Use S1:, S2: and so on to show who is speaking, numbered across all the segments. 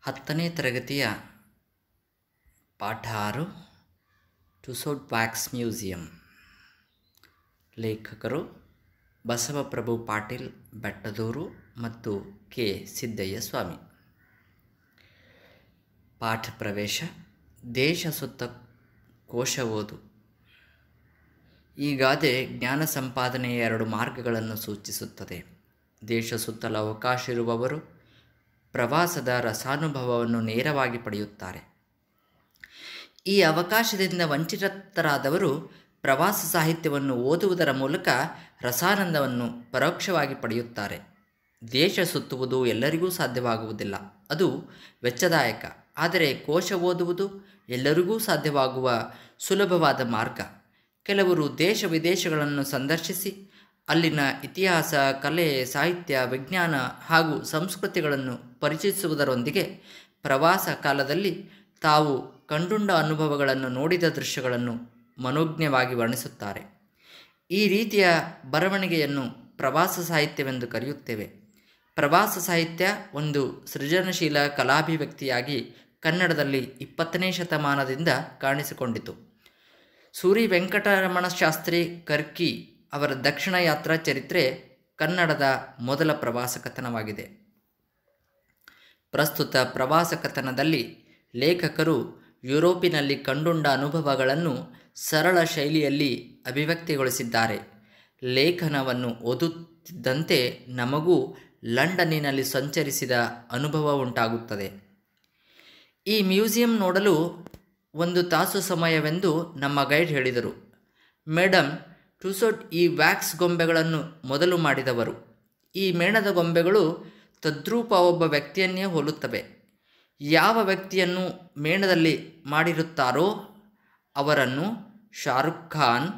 S1: ಹತ್ತನೇ ತರಗತಿಯ ಪಾಠ ಆರು ಟುಸೋಡ್ ವ್ಯಾಕ್ಸ್ ಮ್ಯೂಸಿಯಂ. ಲೇಖಕರು ಬಸವಪ್ರಭು ಪಾಟೀಲ್ ಬೆಟ್ಟದೂರು ಮತ್ತು ಕೆ. ಸಿದ್ದಯ್ಯ ಸ್ವಾಮಿ ಪಾಠ ಪ್ರವೇಶ, ದೇಶ ಸುತ್ತ ಕೋಶ ಓದು. ಈ ಗಾದೆ ಜ್ಞಾನ ಸಂಪಾದನೆಯ ಎರಡು ಮಾರ್ಗಗಳನ್ನು ಸೂಚಿಸುತ್ತದೆ. ದೇಶ ಸುತ್ತಲ ಅವಕಾಶ ಇರುವವರು ಪ್ರವಾಸದ ರಸಾನುಭವವನ್ನು ನೇರವಾಗಿ ಪಡೆಯುತ್ತಾರೆ. ಈ ಅವಕಾಶದಿಂದ ವಂಚಿತರಾದವರು ಪ್ರವಾಸ ಸಾಹಿತ್ಯವನ್ನು ಓದುವುದರ ಮೂಲಕ ರಸಾನಂದವನ್ನು ಪರೋಕ್ಷವಾಗಿ ಪಡೆಯುತ್ತಾರೆ. ದೇಶ ಸುತ್ತುವುದು ಎಲ್ಲರಿಗೂ ಸಾಧ್ಯವಾಗುವುದಿಲ್ಲ. ಅದು ವೆಚ್ಚದಾಯಕ. ಆದರೆ ಕೋಶ ಓದುವುದು ಎಲ್ಲರಿಗೂ ಸಾಧ್ಯವಾಗುವ ಸುಲಭವಾದ ಮಾರ್ಗ. ಕೆಲವರು ದೇಶ ವಿದೇಶಗಳನ್ನು ಸಂದರ್ಶಿಸಿ ಅಲ್ಲಿನ ಇತಿಹಾಸ, ಕಲೆ, ಸಾಹಿತ್ಯ, ವಿಜ್ಞಾನ ಹಾಗೂ ಸಂಸ್ಕೃತಿಗಳನ್ನು ಪರಿಚಯಿಸುವುದರೊಂದಿಗೆ ಪ್ರವಾಸ ಕಾಲದಲ್ಲಿ ತಾವು ಕಂಡುಂಡ ಅನುಭವಗಳನ್ನು ನೋಡಿದ ದೃಶ್ಯಗಳನ್ನು ಮನೋಜ್ಞವಾಗಿ ವರ್ಣಿಸುತ್ತಾರೆ. ಈ ರೀತಿಯ ಬರವಣಿಗೆಯನ್ನು ಪ್ರವಾಸ ಸಾಹಿತ್ಯವೆಂದು ಕರೆಯುತ್ತೇವೆ. ಪ್ರವಾಸ ಸಾಹಿತ್ಯ ಒಂದು ಸೃಜನಶೀಲ ಕಲಾಭಿವ್ಯಕ್ತಿಯಾಗಿ ಕನ್ನಡದಲ್ಲಿ ಇಪ್ಪತ್ತನೇ ಶತಮಾನದಿಂದ ಕಾಣಿಸಿಕೊಂಡಿತು. ಸೂರಿ ವೆಂಕಟರಮಣ ಶಾಸ್ತ್ರಿ ಕರ್ಕಿ ಅವರ ದಕ್ಷಿಣ ಯಾತ್ರಾ ಚರಿತ್ರೆ ಕನ್ನಡದ ಮೊದಲ ಪ್ರವಾಸ ಕಥನವಾಗಿದೆ. ಪ್ರಸ್ತುತ ಪ್ರವಾಸ ಕಥನದಲ್ಲಿ ಲೇಖಕರು ಯುರೋಪಿನಲ್ಲಿ ಕಂಡುಂಡ ಅನುಭವಗಳನ್ನು ಸರಳ ಶೈಲಿಯಲ್ಲಿ ಅಭಿವ್ಯಕ್ತಿಗೊಳಿಸಿದ್ದಾರೆ. ಲೇಖನವನ್ನು ಓದುತ್ತಿದ್ದಂತೆ ನಮಗೂ ಲಂಡನ್ನಿನಲ್ಲಿ ಸಂಚರಿಸಿದ ಅನುಭವ ಉಂಟಾಗುತ್ತದೆ. ಈ ಮ್ಯೂಸಿಯಂ ನೋಡಲು ಒಂದು ತಾಸು ಸಮಯವೆಂದು ನಮ್ಮ ಗೈಡ್ ಹೇಳಿದರು. ಮೇಡಮ್ ಟುಸೋಟ್ ಈ ವ್ಯಾಕ್ಸ್ ಗೊಂಬೆಗಳನ್ನು ಮೊದಲು ಮಾಡಿದವರು. ಈ ಮೇಣದ ಗೊಂಬೆಗಳು ತದ್ರೂಪ ಒಬ್ಬ ವ್ಯಕ್ತಿಯನ್ನೇ ಹೋಲುತ್ತವೆ. ಯಾವ ವ್ಯಕ್ತಿಯನ್ನು ಮೇಣದಲ್ಲಿ ಮಾಡಿರುತ್ತಾರೋ ಅವರನ್ನು Shahrukh Khan,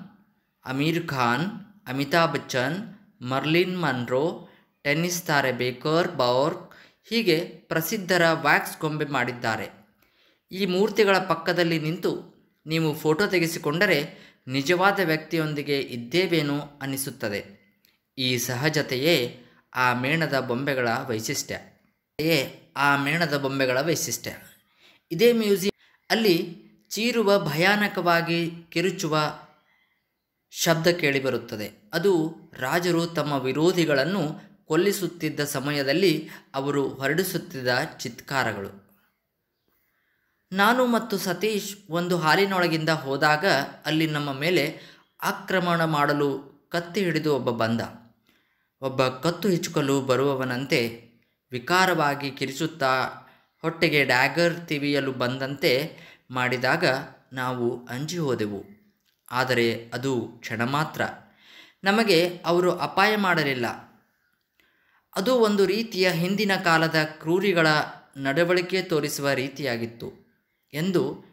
S1: Aamir Khan, Amitabh Bachchan, Marilyn Monroe, tennis ತಾರೆ ಬೇಕರ್ ಬೌರ್ ಹೀಗೆ ಪ್ರಸಿದ್ಧರ ವ್ಯಾಕ್ಸ್ ಗೊಂಬೆ ಮಾಡಿದ್ದಾರೆ. ಈ ಮೂರ್ತಿಗಳ ಪಕ್ಕದಲ್ಲಿ ನಿಂತು ನೀವು ಫೋಟೋ ತೆಗೆಸಿಕೊಂಡರೆ ನಿಜವಾದ ವ್ಯಕ್ತಿಯೊಂದಿಗೆ ಇದ್ದೇವೇನೋ ಅನಿಸುತ್ತದೆ ಈ ಸಹಜತೆಯೇ ಆ ಮೇಣದ ಬೊಂಬೆಗಳ ವೈಶಿಷ್ಟ್ಯ. ಆ ಮೇಣದ ಬೊಂಬೆಗಳ ವೈಶಿಷ್ಟ್ಯ. ಇದೇ ಮ್ಯೂಸಿಯಂ ಅಲ್ಲಿ ಚೀರುವ ಭಯಾನಕವಾಗಿ ಕಿರುಚುವ ಶಬ್ದ ಕೇಳಿಬರುತ್ತದೆ. ಅದು ರಾಜರು ತಮ್ಮ ವಿರೋಧಿಗಳನ್ನು ಕೊಲ್ಲಿಸುತ್ತಿದ್ದ ಸಮಯದಲ್ಲಿ ಅವರು ಹೊರಡಿಸುತ್ತಿದ್ದ ಚಿತ್ಕಾರಗಳು. ನಾನು ಮತ್ತು ಸತೀಶ್ ಒಂದು ಹಾಲಿನೊಳಗಿಂದ ಹೋದಾಗ ಅಲ್ಲಿ ನಮ್ಮ ಮೇಲೆ ಆಕ್ರಮಣ ಮಾಡಲು ಕತ್ತಿ ಹಿಡಿದು ಒಬ್ಬ ಬಂದ. ಒಬ್ಬ ಕತ್ತು ಹಿಚ್ಚುಕಲು ಬರುವವನಂತೆ ವಿಕಾರವಾಗಿ ಕಿರಿಸುತ್ತಾ ಹೊಟ್ಟೆಗೆ ಡ್ಯಾಗರ್ ತಿವಿಯಲು ಬಂದಂತೆ ಮಾಡಿದಾಗ ನಾವು ಅಂಜಿ ಹೋದೆವು. ಆದರೆ ಅದು ಕ್ಷಣ ಮಾತ್ರ. ನಮಗೆ ಅವರು ಅಪಾಯ ಮಾಡಲಿಲ್ಲ. ಅದು ಒಂದು ರೀತಿಯ ಹಿಂದಿನ ಕಾಲದ ಕ್ರೂರಿಗಳ ನಡವಳಿಕೆ ತೋರಿಸುವ ರೀತಿಯಾಗಿತ್ತು. ಎಂದು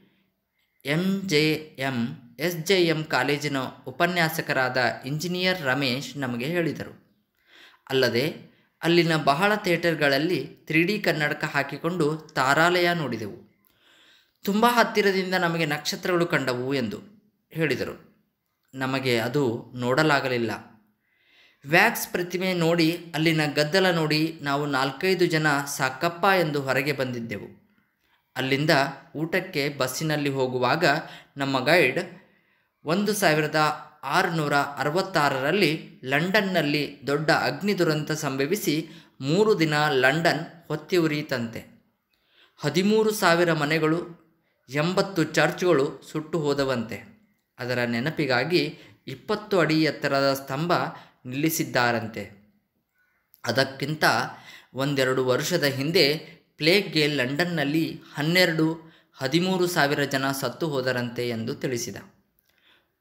S1: M J M S J M ಕಾಲೇಜಿನ ಉಪನ್ಯಾಸಕರಾದ ಇಂಜಿನಿಯರ್ ರಮೇಶ್ ನಮಗೆ ಹೇಳಿದರು. ಅಲ್ಲದೆ, ಅಲ್ಲಿನ ಬಹಳ ಥಿಯೇಟರ್ಗಳಲ್ಲಿ ತ್ರೀ ಡಿ ಕನ್ನಡಕ ಹಾಕಿಕೊಂಡು ತಾರಾಲಯ ನೋಡಿದೆವು. ತುಂಬ ಹತ್ತಿರದಿಂದ ನಮಗೆ ನಕ್ಷತ್ರಗಳು ಕಂಡವು ಎಂದು ಹೇಳಿದರು. ನಮಗೆ ಅದು ನೋಡಲಾಗಲಿಲ್ಲ. ವ್ಯಾಕ್ಸ್ ಪ್ರತಿಮೆ ನೋಡಿ ಅಲ್ಲಿನ ಗದ್ದಲ ನೋಡಿ ನಾವು ನಾಲ್ಕೈದು ಜನ ಸಾಕಪ್ಪ ಎಂದು ಹೊರಗೆ ಬಂದಿದ್ದೆವು. ಅಲ್ಲಿಂದ ಊಟಕ್ಕೆ ಬಸ್ಸಿನಲ್ಲಿ ಹೋಗುವಾಗ ನಮ್ಮ ಗೈಡ್ ಒಂದು ಸಾವಿರದ ಆರುನೂರ ಅರವತ್ತಾರರಲ್ಲಿ ಲಂಡನ್ನಲ್ಲಿ ದೊಡ್ಡ ಅಗ್ನಿ ದುರಂತ ಸಂಭವಿಸಿ ಮೂರು ದಿನ ಲಂಡನ್ ಹೊತ್ತಿ ಉರಿಯಿತಂತೆ. ಹದಿಮೂರು ಸಾವಿರ ಮನೆಗಳು, ಎಂಬತ್ತು ಚರ್ಚ್ಗಳು ಸುಟ್ಟು ಹೋದವಂತೆ. ಅದರ ನೆನಪಿಗಾಗಿ ಇಪ್ಪತ್ತು ಅಡಿ ಎತ್ತರದ ಸ್ತಂಭ ನಿಲ್ಲಿಸಿದ್ದಾರಂತೆ. ಅದಕ್ಕಿಂತ ಒಂದೆರಡು ವರ್ಷದ ಹಿಂದೆ ಪ್ಲೇಗ್ಗೆ ಲಂಡನ್ನಲ್ಲಿ ಹನ್ನೆರಡು, ಹದಿಮೂರು ಸಾವಿರ ಜನ ಸತ್ತು ಹೋದರಂತೆ ಎಂದು ತಿಳಿಸಿದ.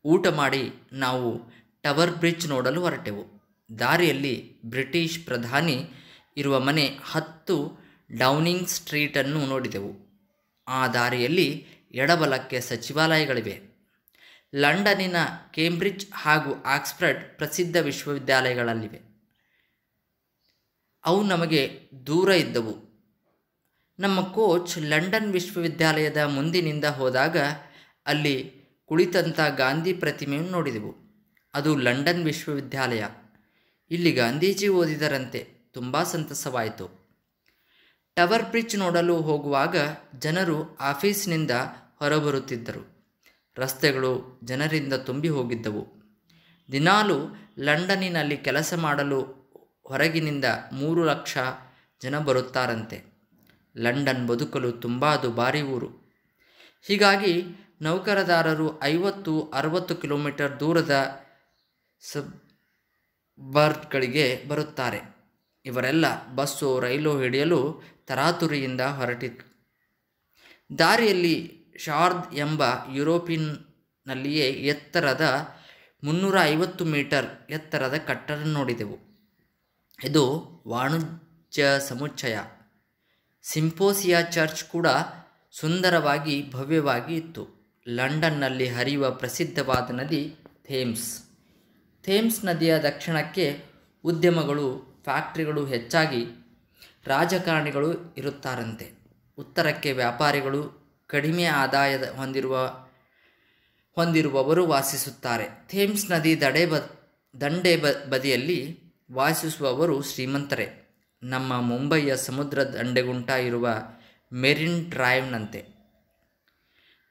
S1: ಊಟ ಮಾಡಿ ನಾವು ಟವರ್ ಬ್ರಿಡ್ಜ್ ನೋಡಲು ಹೊರಟೆವು. ದಾರಿಯಲ್ಲಿ ಬ್ರಿಟಿಷ್ ಪ್ರಧಾನಿ ಇರುವ ಮನೆ ಹತ್ತು ಡೌನಿಂಗ್ ಸ್ಟ್ರೀಟನ್ನು ನೋಡಿದೆವು. ಆ ದಾರಿಯಲ್ಲಿ ಎಡಬಲಕ್ಕೆ ಸಚಿವಾಲಯಗಳಿವೆ. ಲಂಡನ್ನಿನ ಕೇಂಬ್ರಿಡ್ಜ್ ಹಾಗೂ ಆಕ್ಸ್ಫರ್ಡ್ ಪ್ರಸಿದ್ಧ ವಿಶ್ವವಿದ್ಯಾಲಯಗಳಲ್ಲಿವೆ. ಅವು ನಮಗೆ ದೂರ ಇದ್ದವು. ನಮ್ಮ ಕೋಚ್ ಲಂಡನ್ ವಿಶ್ವವಿದ್ಯಾಲಯದ ಮುಂದಿನಿಂದ ಹೋದಾಗ ಅಲ್ಲಿ ಕುಳಿತಂಥ ಗಾಂಧಿ ಪ್ರತಿಮೆಯನ್ನು ನೋಡಿದೆವು. ಅದು ಲಂಡನ್ ವಿಶ್ವವಿದ್ಯಾಲಯ. ಇಲ್ಲಿ ಗಾಂಧೀಜಿ ಓದಿದರಂತೆ ತುಂಬ ಸಂತಸವಾಯಿತು. ಟವರ್ ಬ್ರಿಡ್ಜ್ ನೋಡಲು ಹೋಗುವಾಗ ಜನರು ಆಫೀಸ್ನಿಂದ ಹೊರಬರುತ್ತಿದ್ದರು. ರಸ್ತೆಗಳು ಜನರಿಂದ ತುಂಬಿ ಹೋಗಿದ್ದವು. ದಿನಾಲು ಲಂಡನ್ನಿನಲ್ಲಿ ಕೆಲಸ ಮಾಡಲು ಹೊರಗಿನಿಂದ ಮೂರು ಲಕ್ಷ ಜನ ಬರುತ್ತಾರಂತೆ. ಲಂಡನ್ ಬದುಕಲು ತುಂಬ ದುಬಾರಿ ಊರು. ಹೀಗಾಗಿ ನೌಕರದಾರರು ಐವತ್ತು, ಅರವತ್ತು ಕಿಲೋಮೀಟರ್ ದೂರದ ಸಬ್ಬರ್ಗಳಿಗೆ ಬರುತ್ತಾರೆ. ಇವರೆಲ್ಲ ಬಸ್ಸು, ರೈಲು ಹಿಡಿಯಲು ತರಾತುರಿಯಿಂದ ಹೊರಟಿತು ದಾರಿಯಲ್ಲಿ ಶಾರ್ದ್ ಎಂಬ ಯುರೋಪಿನಲ್ಲಿಯೇ ಎತ್ತರದ ಮುನ್ನೂರ ಐವತ್ತು ಮೀಟರ್ ಎತ್ತರದ ಕಟ್ಟಡ ನೋಡಿದೆವು. ಇದು ವಾಣಿಜ್ಯ ಸಮುಚ್ಚಯ. ಸಿಂಪೋಸಿಯಾ ಚರ್ಚ್ ಕೂಡ ಸುಂದರವಾಗಿ ಭವ್ಯವಾಗಿ ಇತ್ತು. ಲಂಡನ್ನಲ್ಲಿ ಹರಿಯುವ ಪ್ರಸಿದ್ಧವಾದ ನದಿ ಥೇಮ್ಸ್. ಥೇಮ್ಸ್ ನದಿಯ ದಕ್ಷಿಣಕ್ಕೆ ಉದ್ಯಮಗಳು, ಫ್ಯಾಕ್ಟ್ರಿಗಳು ಹೆಚ್ಚಾಗಿ ರಾಜಕಾರಣಿಗಳು ಇರುತ್ತಾರಂತೆ. ಉತ್ತರಕ್ಕೆ ವ್ಯಾಪಾರಿಗಳು ಕಡಿಮೆ ಆದಾಯದ ಹೊಂದಿರುವ, ಹೊಂದಿರುವವರು ವಾಸಿಸುತ್ತಾರೆ. ಥೇಮ್ಸ್ ನದಿ ದಡೆ ಬ, ದಂಡೆ ಬದಿಯಲ್ಲಿ ವಾಸಿಸುವವರು ಶ್ರೀಮಂತರೇ. ನಮ್ಮ ಮುಂಬಯಿಯ ಸಮುದ್ರ ದಂಡೆಗುಂಟ ಇರುವ ಮೆರಿನ್ ಡ್ರೈವ್ನಂತೆ.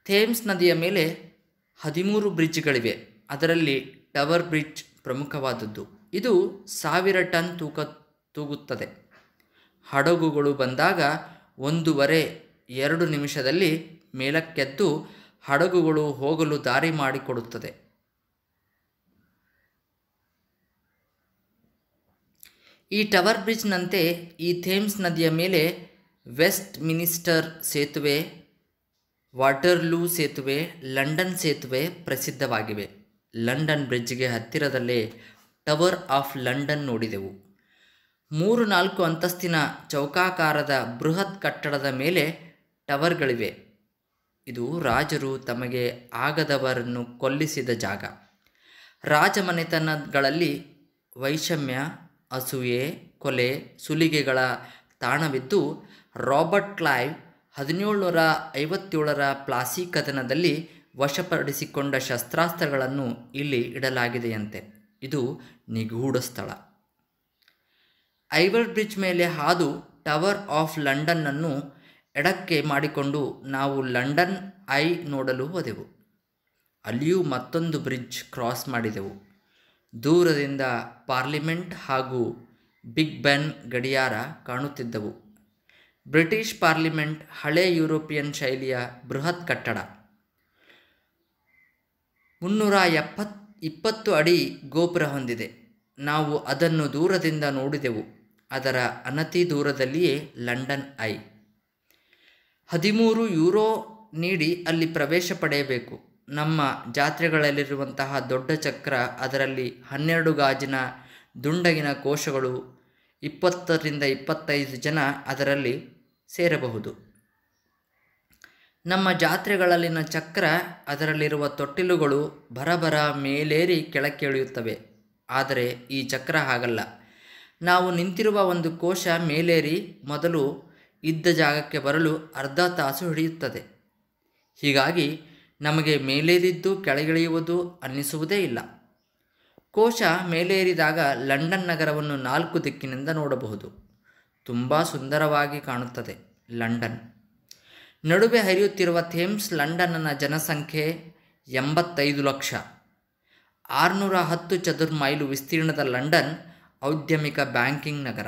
S1: ಥೇಮ್ಸ್ ನದಿಯ ಮೇಲೆ ಹದಿಮೂರು ಬ್ರಿಡ್ಜ್ಗಳಿವೆ. ಅದರಲ್ಲಿ ಟವರ್ ಬ್ರಿಡ್ಜ್ ಪ್ರಮುಖವಾದದ್ದು. ಇದು ಸಾವಿರ ಟನ್ ತೂಕ ತೂಗುತ್ತದೆ. ಹಡಗುಗಳು ಬಂದಾಗ ಒಂದೂವರೆ ಎರಡು ನಿಮಿಷದಲ್ಲಿ ಮೇಲಕ್ಕೆದ್ದು ಹಡಗುಗಳು ಹೋಗಲು ದಾರಿ ಮಾಡಿಕೊಡುತ್ತದೆ. ಈ ಟವರ್ ಬ್ರಿಡ್ಜ್ನಂತೆ ಈ ಥೇಮ್ಸ್ ನದಿಯ ಮೇಲೆ ವೆಸ್ಟ್ ಮಿನಿಸ್ಟರ್ ಸೇತುವೆ, ವಾಟರ್ಲೂ ಸೇತುವೆ, ಲಂಡನ್ ಸೇತುವೆ ಪ್ರಸಿದ್ಧವಾಗಿವೆ. ಲಂಡನ್ ಬ್ರಿಡ್ಜ್ಗೆ ಹತ್ತಿರದಲ್ಲೇ ಟವರ್ ಆಫ್ ಲಂಡನ್ ನೋಡಿದೆವು. ಮೂರು ನಾಲ್ಕು ಅಂತಸ್ತಿನ ಚೌಕಾಕಾರದ ಬೃಹತ್ ಕಟ್ಟಡದ ಮೇಲೆ ಟವರ್ಗಳಿವೆ. ಇದು ರಾಜರು ತಮಗೆ ಆಗದವರನ್ನು ಕೊಲ್ಲಿಸಿದ ಜಾಗ. ರಾಜಮನೆತನಗಳಲ್ಲಿ ವೈಷಮ್ಯ ಅಸೂಯೆ ಕೊಲೆ, ಸುಲಿಗೆಗಳ ತಾಣವಿದ್ದು, ರಾಬರ್ಟ್ ಕ್ಲೈವ್ ಹದಿನೇಳುನೂರ ಐವತ್ತೇಳರ ಪ್ಲಾಸಿ ಕದನದಲ್ಲಿ ವಶಪಡಿಸಿಕೊಂಡ ಶಸ್ತ್ರಾಸ್ತ್ರಗಳನ್ನು ಇಲ್ಲಿ ಇಡಲಾಗಿದೆಯಂತೆ. ಇದು ನಿಗೂಢ ಸ್ಥಳ. ಐವರ್ ಬ್ರಿಡ್ಜ್ ಮೇಲೆ ಹಾದು ಟವರ್ ಆಫ್ ಲಂಡನ್ನನ್ನು ಎಡಕ್ಕೆ ಮಾಡಿಕೊಂಡು ನಾವು ಲಂಡನ್ ಐ ನೋಡಲು ಹೋದೆವು. ಅಲ್ಲಿಯೂ ಮತ್ತೊಂದು ಬ್ರಿಡ್ಜ್ ಕ್ರಾಸ್ ಮಾಡಿದೆವು. ದೂರದಿಂದ ಪಾರ್ಲಿಮೆಂಟ್ ಹಾಗೂ ಬಿಗ್ ಬೆನ್ ಗಡಿಯಾರ ಕಾಣುತ್ತಿದ್ದವು. ಬ್ರಿಟಿಷ್ ಪಾರ್ಲಿಮೆಂಟ್ ಹಳೆ ಯುರೋಪಿಯನ್ ಶೈಲಿಯ ಬೃಹತ್ ಕಟ್ಟಡ. ಮುನ್ನೂರ ಎಪ್ಪತ್, ಇಪ್ಪತ್ತು ಅಡಿ ಗೋಪುರ ಹೊಂದಿದೆ. ನಾವು ಅದನ್ನು ದೂರದಿಂದ ನೋಡಿದೆವು. ಅದರ ಅನತಿ ದೂರದಲ್ಲಿಯೇ ಲಂಡನ್ ಐ. ಹದಿಮೂರು ಯೂರೋ ನೀಡಿ ಅಲ್ಲಿ ಪ್ರವೇಶ ಪಡೆಯಬೇಕು. ನಮ್ಮ ಜಾತ್ರೆಗಳಲ್ಲಿರುವಂತಹ ದೊಡ್ಡ ಚಕ್ರ, ಅದರಲ್ಲಿ ಹನ್ನೆರಡು ಗಾಜಿನ ದುಂಡಗಿನ ಕೋಶಗಳು ಇಪ್ಪತ್ತರಿಂದ ಇಪ್ಪತ್ತೈದು ಜನ ಅದರಲ್ಲಿ ಸೇರಬಹುದು. ನಮ್ಮ ಜಾತ್ರೆಗಳಲ್ಲಿನ ಚಕ್ರ, ಅದರಲ್ಲಿರುವ ತೊಟ್ಟಿಲುಗಳು ಬರಬರ ಮೇಲೇರಿ ಕೆಳಕ್ಕೆ ಇಳಿಯುತ್ತವೆ ಆದರೆ ಈ ಚಕ್ರ ಹಾಗಲ್ಲ. ನಾವು ನಿಂತಿರುವ ಒಂದು ಕೋಶ ಮೇಲೇರಿ ಮೊದಲು ಇದ್ದ ಜಾಗಕ್ಕೆ ಬರಲು ಅರ್ಧ ತಾಸು ಹಿಡಿಯುತ್ತದೆ. ಹೀಗಾಗಿ ನಮಗೆ ಮೇಲೇರಿದ್ದು ಕೆಳಗಿಳಿಯುವುದು ಅನ್ನಿಸುವುದೇ ಇಲ್ಲ. ಕೋಶ ಮೇಲೇರಿದಾಗ ಲಂಡನ್ ನಗರವನ್ನು ನಾಲ್ಕು ದಿಕ್ಕಿನಿಂದ ನೋಡಬಹುದು. ತುಂಬ ಸುಂದರವಾಗಿ ಕಾಣುತ್ತದೆ ಲಂಡನ್. ನಡುವೆ ಹರಿಯುತ್ತಿರುವ ಥೇಮ್ಸ್ ಲಂಡನ್ನ ಜನಸಂಖ್ಯೆ ಎಂಬತ್ತೈದು ಲಕ್ಷ. ಆರುನೂರ ಹತ್ತು ಚದುರ್ ಮೈಲು ವಿಸ್ತೀರ್ಣದ ಲಂಡನ್ ಔದ್ಯಮಿಕ ಬ್ಯಾಂಕಿಂಗ್ ನಗರ.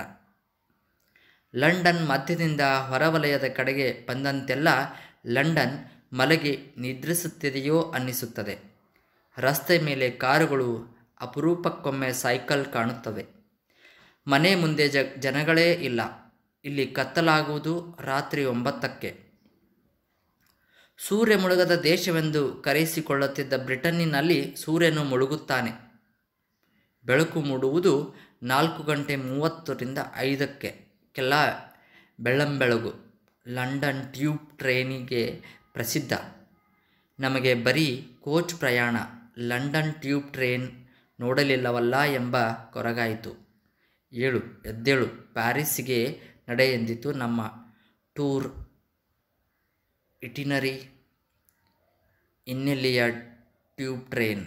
S1: ಲಂಡನ್ ಮಧ್ಯದಿಂದ ಹೊರವಲಯದ ಕಡೆಗೆ ಬಂದಂತೆಲ್ಲ ಲಂಡನ್ ಮಲಗಿ ನಿದ್ರಿಸುತ್ತಿದೆಯೋ ಅನ್ನಿಸುತ್ತದೆ. ರಸ್ತೆ ಮೇಲೆ ಕಾರುಗಳು ಅಪರೂಪಕ್ಕೊಮ್ಮೆ ಸೈಕಲ್ ಕಾಣುತ್ತವೆ. ಮನೆ ಮುಂದೆ ಜ, ಜನಗಳೇ ಇಲ್ಲ. ಇಲ್ಲಿ ಕತ್ತಲಾಗುವುದು ರಾತ್ರಿ ಒಂಬತ್ತಕ್ಕೆ. ಸೂರ್ಯ ಮುಳುಗದ ದೇಶವೆಂದು ಕರೆಯಿಸಿಕೊಳ್ಳುತ್ತಿದ್ದ ಬ್ರಿಟನ್ನಿನಲ್ಲಿ ಸೂರ್ಯನು ಮುಳುಗುತ್ತಾನೆ. ಬೆಳಕು ಮೂಡುವುದು ನಾಲ್ಕು ಗಂಟೆ ಮೂವತ್ತರಿಂದ ಐದಕ್ಕೆ. ಕೆಲ ಬೆಳ್ಳಂಬೆಳಗು, ಲಂಡನ್ ಟ್ಯೂಬ್ ಟ್ರೈನಿಗೆ ಪ್ರಸಿದ್ಧ. ನಮಗೆ ಬರೀ ಕೋಚ್ ಪ್ರಯಾಣ, ಲಂಡನ್ ಟ್ಯೂಬ್ ಟ್ರೈನ್ ನೋಡಲಿಲ್ಲವಲ್ಲ ಎಂಬ ಕೊರಗಾಯಿತು. ಏಳು, ಎದ್ದೇಳು ಪ್ಯಾರಿಸ್ಗೆ ನಡೆ ಎಂದಿತು ನಮ್ಮ ಟೂರ್ ಇಟಿನರಿ ಇನ್ನೆಲ್ಲಿಯ ಟ್ಯೂಬ್ ಟ್ರೈನ್?